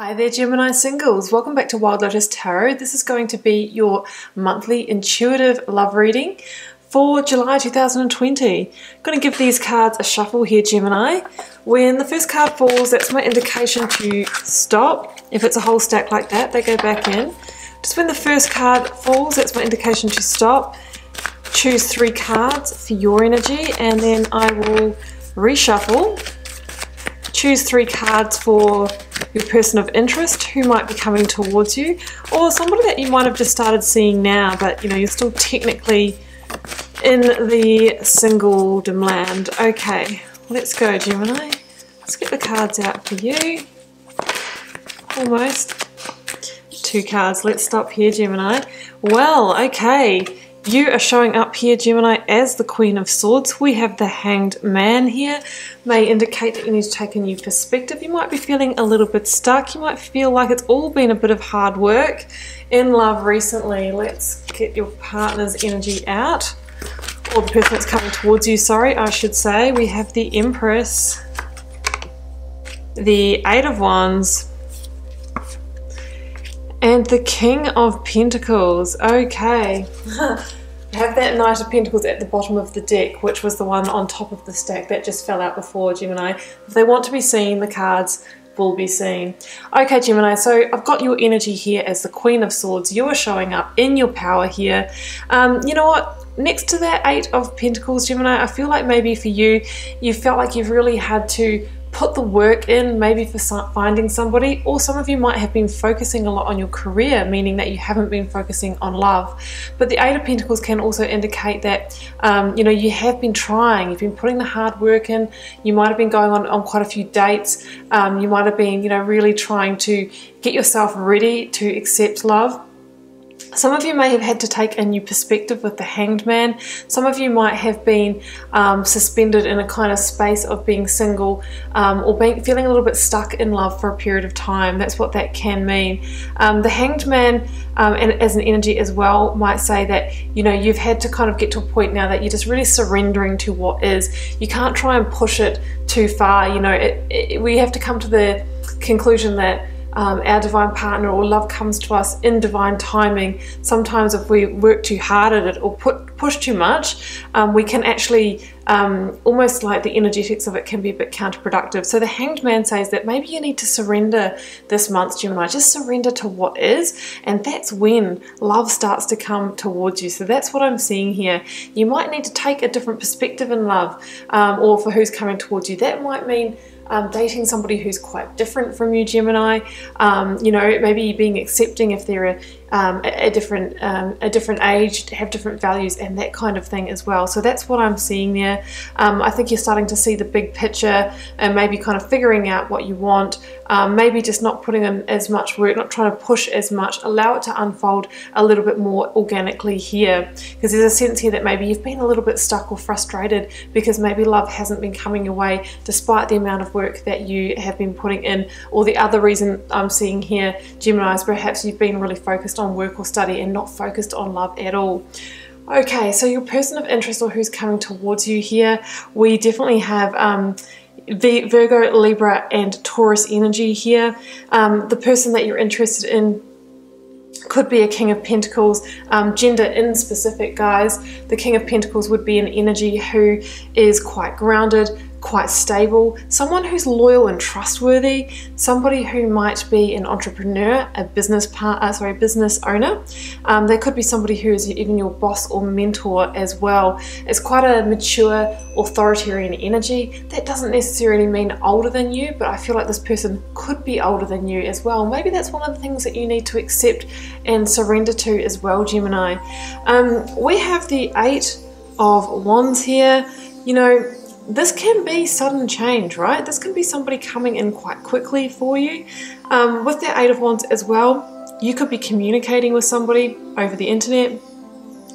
Hi there, Gemini singles. Welcome back to Wild Lotus Tarot. This is going to be your monthly intuitive love reading for July 2020. I'm going to give these cards a shuffle here, Gemini. When the first card falls, that's my indication to stop. If it's a whole stack like that, they go back in. Just when the first card falls, that's my indication to stop. Choose three cards for your energy, and then I will reshuffle. Choose three cards for your person of interest who might be coming towards you, or somebody that you might have just started seeing now, but you know, you're still technically in the singledom land. Okay, let's go, Gemini. Let's get the cards out for you. Almost. Two cards. Let's stop here, Gemini. Well, okay. You are showing up here, Gemini, as the Queen of Swords. We have the Hanged Man here. May indicate that you need to take a new perspective. You might be feeling a little bit stuck. You might feel like it's all been a bit of hard work in love recently. Let's get your partner's energy out. Or the person that's coming towards you, sorry, I should say. We have the Empress, the Eight of Wands, and the King of Pentacles. Okay. have that Knight of Pentacles at the bottom of the deck, which was the one on top of the stack that just fell out before, Gemini. If they want to be seen, the cards will be seen. Okay, Gemini, so I've got your energy here as the Queen of Swords. You are showing up in your power here. Um, you know what? Next to that Eight of Pentacles, Gemini, I feel like maybe for you, you felt like you've really had to put the work in maybe for finding somebody or some of you might have been focusing a lot on your career meaning that you haven't been focusing on love. But the eight of pentacles can also indicate that um, you know you have been trying you've been putting the hard work in you might have been going on, on quite a few dates um, you might have been you know really trying to get yourself ready to accept love some of you may have had to take a new perspective with the hanged man. Some of you might have been um, suspended in a kind of space of being single um, or being, feeling a little bit stuck in love for a period of time. That's what that can mean. Um, the hanged man, um, and as an energy as well, might say that you know you've had to kind of get to a point now that you're just really surrendering to what is. You can't try and push it too far. You know, it, it, we have to come to the conclusion that um, our divine partner or love comes to us in divine timing. Sometimes, if we work too hard at it or put, push too much, um, we can actually um, almost like the energetics of it can be a bit counterproductive. So, the Hanged Man says that maybe you need to surrender this month, Gemini. Just surrender to what is, and that's when love starts to come towards you. So, that's what I'm seeing here. You might need to take a different perspective in love, um, or for who's coming towards you. That might mean um, dating somebody who's quite different from you, Gemini. Um, you know, maybe being accepting if they're a, um, a, different um, a different age, have different values, and that kind of thing as well. So that's what I'm seeing there. Um, I think you're starting to see the big picture and maybe kind of figuring out what you want. Um, maybe just not putting in as much work, not trying to push as much. Allow it to unfold a little bit more organically here, because there's a sense here that maybe you've been a little bit stuck or frustrated because maybe love hasn't been coming your way despite the amount of work that you have been putting in. Or the other reason I'm seeing here, Gemini, is perhaps you've been really focused focused on work or study and not focused on love at all. Okay, so your person of interest or who's coming towards you here, we definitely have um, Virgo, Libra, and Taurus energy here. Um, the person that you're interested in could be a King of Pentacles, um, gender in specific, guys. The King of Pentacles would be an energy who is quite grounded, quite stable, someone who's loyal and trustworthy, somebody who might be an entrepreneur, a business part, uh, sorry, business owner. Um, they could be somebody who is even your boss or mentor as well. It's quite a mature, authoritarian energy. That doesn't necessarily mean older than you, but I feel like this person could be older than you as well. Maybe that's one of the things that you need to accept and surrender to as well, Gemini. Um, we have the Eight of Wands here. You know, this can be sudden change, right? This can be somebody coming in quite quickly for you. Um, with the Eight of Wands as well, you could be communicating with somebody over the internet,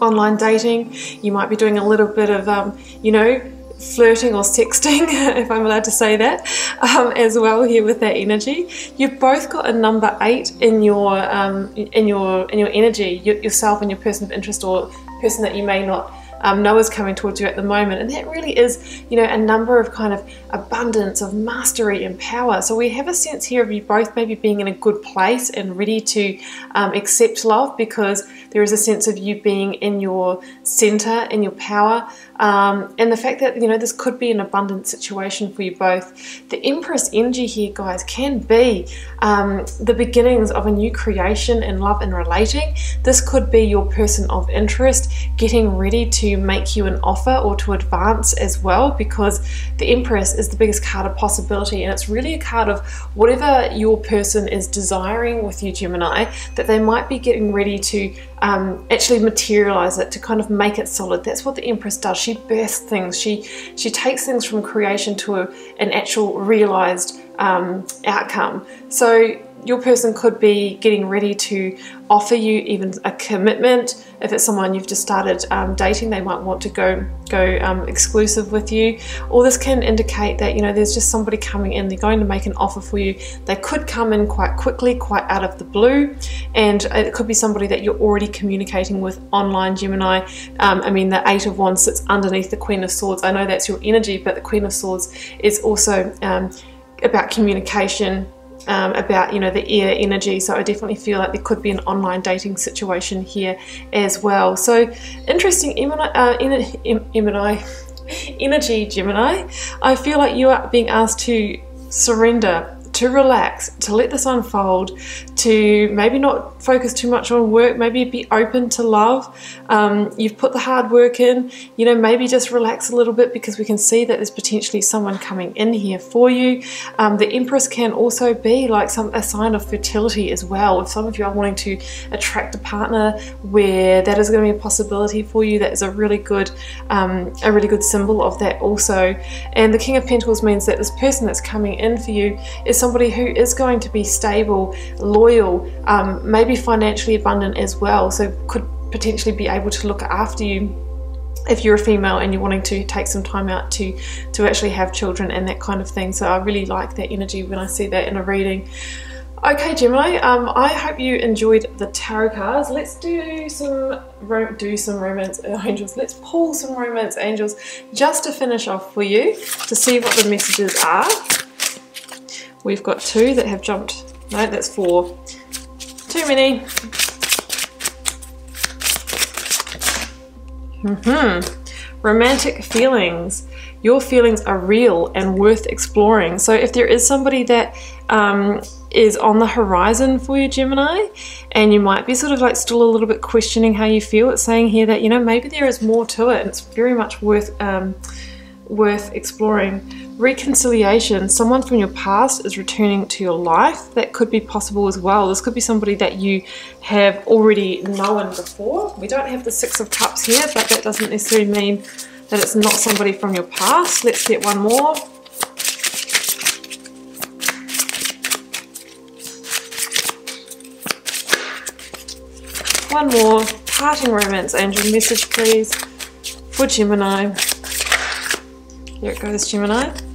online dating. You might be doing a little bit of, um, you know, flirting or sexting, if I'm allowed to say that, um, as well here with that energy. You've both got a number eight in your um, in your in your energy, yourself and your person of interest or person that you may not um, Noah's coming towards you at the moment, and that really is, you know, a number of kind of abundance, of mastery and power. So we have a sense here of you both maybe being in a good place and ready to um, accept love because there is a sense of you being in your center, in your power, um, and the fact that, you know, this could be an abundant situation for you both. The Empress energy here, guys, can be um, the beginnings of a new creation in love and relating. This could be your person of interest getting ready to make you an offer or to advance as well because the Empress is the biggest card of possibility and it's really a card of whatever your person is desiring with you, Gemini, that they might be getting ready to um, actually materialize it, to kind of make it solid. That's what the Empress does she births things. She she takes things from creation to a, an actual realized um, outcome. So your person could be getting ready to offer you even a commitment. If it's someone you've just started um, dating, they might want to go go um, exclusive with you. Or this can indicate that you know there's just somebody coming in. They're going to make an offer for you. They could come in quite quickly, quite out of the blue, and it could be somebody that you're already communicating with online, Gemini. Um, I mean, the Eight of Wands sits underneath the Queen of Swords. I know that's your energy, but the Queen of Swords is also um, about communication um, about you know the air energy. So I definitely feel like there could be an online dating situation here as well. So interesting Gemini, uh, Gemini energy Gemini. I feel like you are being asked to surrender to relax, to let this unfold, to maybe not focus too much on work, maybe be open to love. Um, you've put the hard work in, you know, maybe just relax a little bit because we can see that there's potentially someone coming in here for you. Um, the Empress can also be like some a sign of fertility as well. If some of you are wanting to attract a partner where that is going to be a possibility for you, that is a really good, um, a really good symbol of that also. And the King of Pentacles means that this person that's coming in for you is somebody who is going to be stable, loyal loyal, um, maybe financially abundant as well, so could potentially be able to look after you if you're a female and you're wanting to take some time out to to actually have children and that kind of thing. So I really like that energy when I see that in a reading. Okay Gemini um, I hope you enjoyed the tarot cards. Let's do some do some romance angels. Let's pull some romance angels just to finish off for you to see what the messages are. We've got two that have jumped no, that's four. Too many. Mm hmm Romantic feelings. Your feelings are real and worth exploring. So if there is somebody that um, is on the horizon for you, Gemini, and you might be sort of like still a little bit questioning how you feel, it's saying here that, you know, maybe there is more to it and it's very much worth, um, worth exploring reconciliation, someone from your past is returning to your life. That could be possible as well. This could be somebody that you have already known before. We don't have the Six of Cups here, but that doesn't necessarily mean that it's not somebody from your past. Let's get one more. One more. Parting romance angel message, please, for Gemini. Here it goes, Gemini.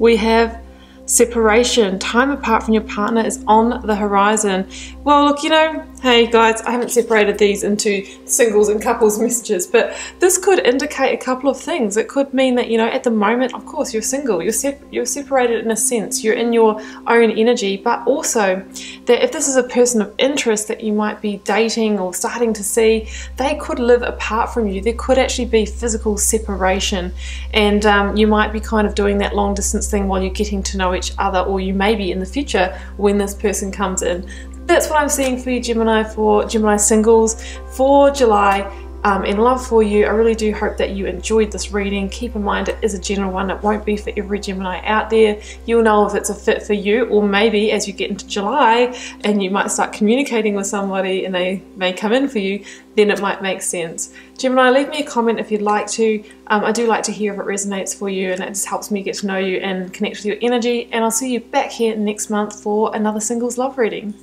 We have separation, time apart from your partner is on the horizon. Well, look, you know, hey guys, I haven't separated these into singles and couples messages, but this could indicate a couple of things. It could mean that, you know, at the moment, of course, you're single, you're, sep you're separated in a sense, you're in your own energy, but also that if this is a person of interest that you might be dating or starting to see, they could live apart from you. There could actually be physical separation, and um, you might be kind of doing that long distance thing while you're getting to know each other, or you may be in the future when this person comes in that's what I'm seeing for you Gemini for Gemini singles for July um, in love for you. I really do hope that you enjoyed this reading. Keep in mind it is a general one. It won't be for every Gemini out there. You'll know if it's a fit for you or maybe as you get into July and you might start communicating with somebody and they may come in for you, then it might make sense. Gemini, leave me a comment if you'd like to. Um, I do like to hear if it resonates for you and it just helps me get to know you and connect with your energy. And I'll see you back here next month for another singles love reading.